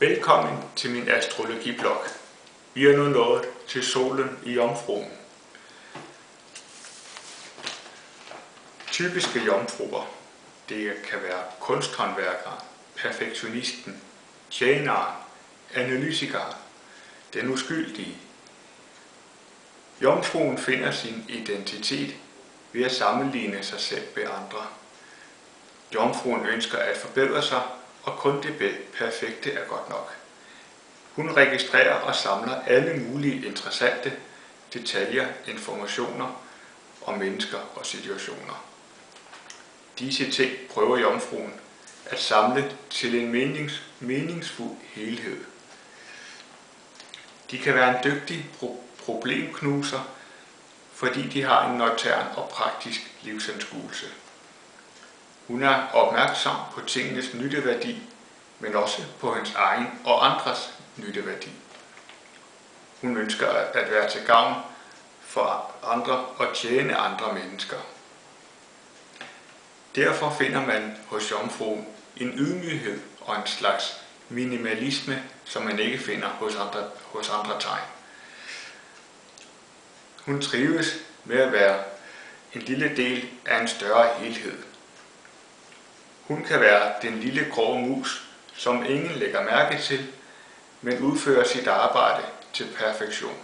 Velkommen til min astrologiblog. Vi er nu nået til solen i jomfruen. Typiske jomfruer, det kan være kunsthåndværkere, perfektionisten, tjeneren, analytikeren, den uskyldige. Jomfruen finder sin identitet ved at sammenligne sig selv med andre. Jomfruen ønsker at forbedre sig og kun det perfekte er godt nok. Hun registrerer og samler alle mulige interessante detaljer, informationer om mennesker og situationer. Disse ting prøver jomfruen at samle til en menings, meningsfuld helhed. De kan være en dygtig pro- problemknuser, fordi de har en nøgtern og praktisk livsanskuelse. Hun er opmærksom på tingenes nytteværdi, men også på hans egen og andres nytteværdi. Hun ønsker at være til gavn for andre og tjene andre mennesker. Derfor finder man hos jomfruen en ydmyghed og en slags minimalisme, som man ikke finder hos andre, hos andre tegn. Hun trives med at være en lille del af en større helhed. Hun kan være den lille grå mus, som ingen lægger mærke til, men udfører sit arbejde til perfektion.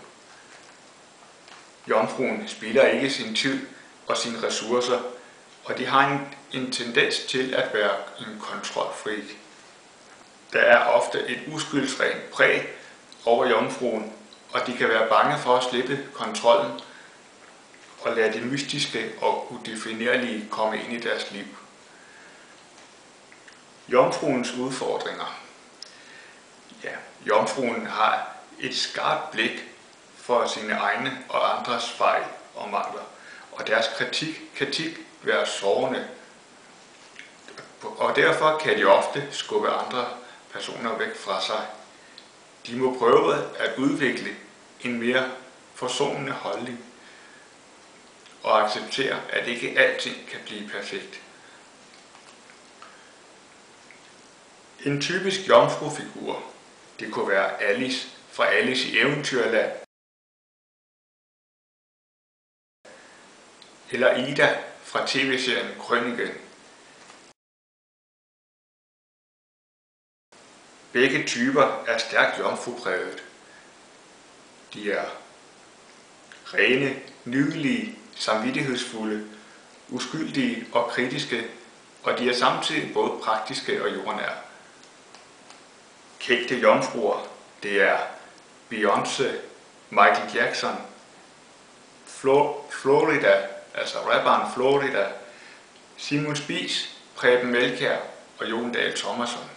Jomfruen spilder ikke sin tid og sine ressourcer, og de har en, en tendens til at være en kontrolfreak. Der er ofte et uskyldsrent præg over jomfruen, og de kan være bange for at slippe kontrollen og lade det mystiske og udefinerlige komme ind i deres liv. Jomfruens udfordringer. Ja, jomfruen har et skarpt blik for sine egne og andres fejl og mangler, og deres kritik kan tit være sårende. Og derfor kan de ofte skubbe andre personer væk fra sig. De må prøve at udvikle en mere forsonende holdning og acceptere, at ikke alting kan blive perfekt. En typisk jomfrufigur, det kunne være Alice fra Alice i Eventyrland, eller Ida fra tv-serien Krøniken. Begge typer er stærkt jomfrupræget. De er rene, nydelige, samvittighedsfulde, uskyldige og kritiske, og de er samtidig både praktiske og jordnære. Kendte jomfruer, det er Beyoncé, Michael Jackson, Florida, altså rapperen Florida, Simon Spies, Preben Melkær og Jon Dahl Thomasson.